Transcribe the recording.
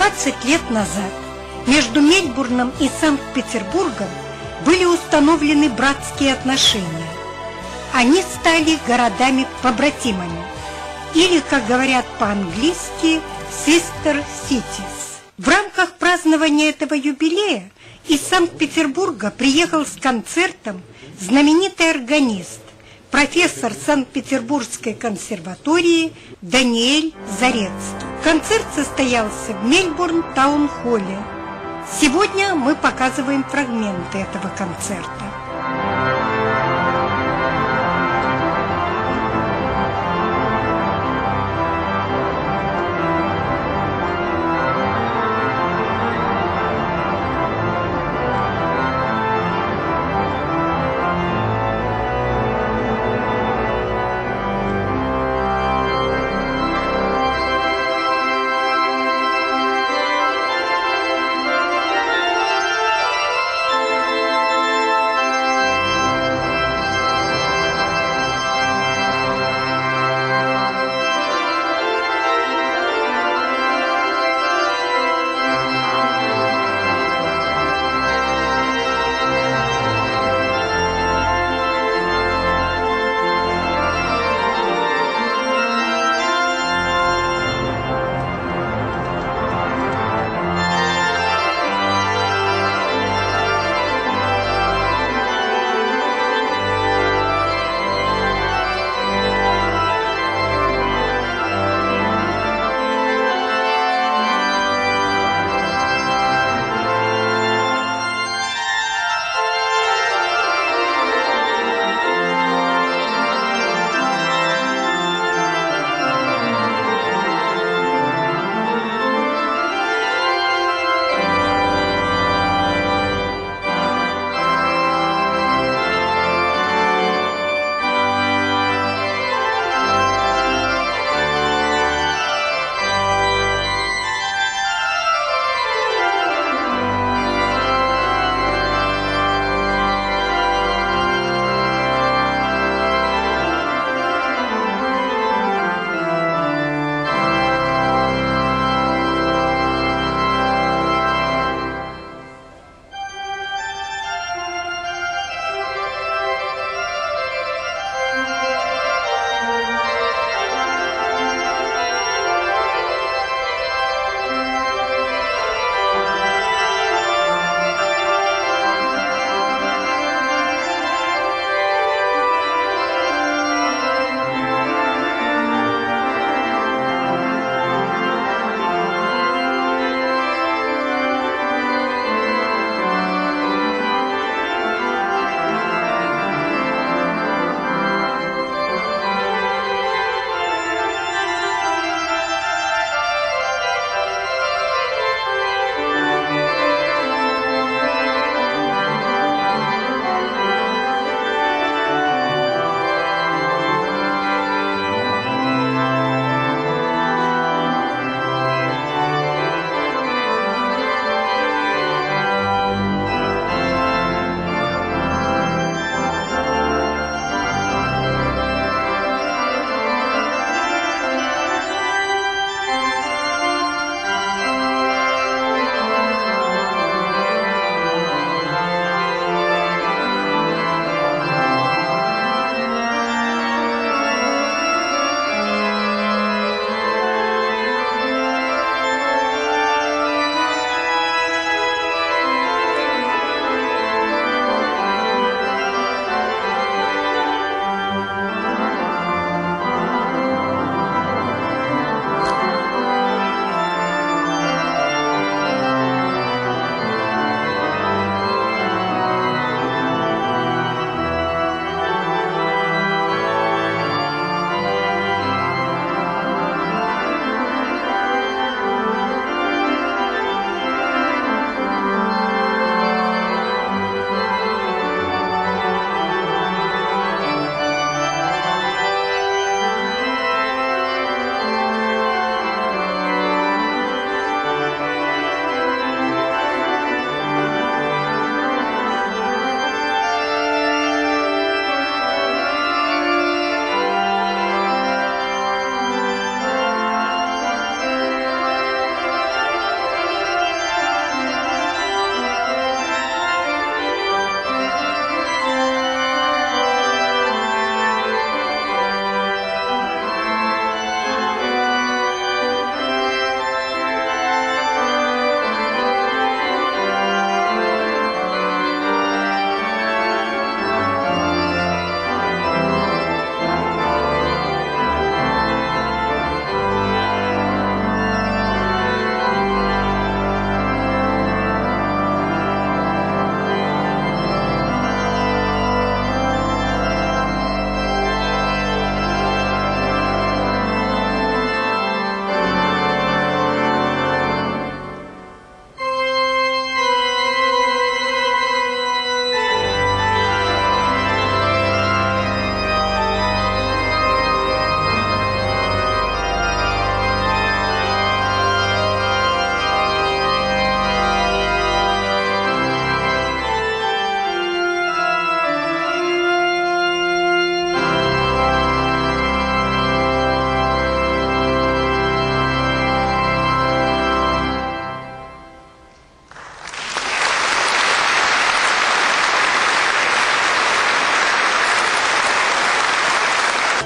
20 лет назад между Мельбурном и Санкт-Петербургом были установлены братские отношения. Они стали городами-побратимами, или, как говорят по-английски, sister cities. В рамках празднования этого юбилея из Санкт-Петербурга приехал с концертом знаменитый органист, профессор Санкт-Петербургской консерватории Даниэль Зарецкий. Концерт состоялся в Мельбурн Таун-холле. Сегодня мы показываем фрагменты этого концерта.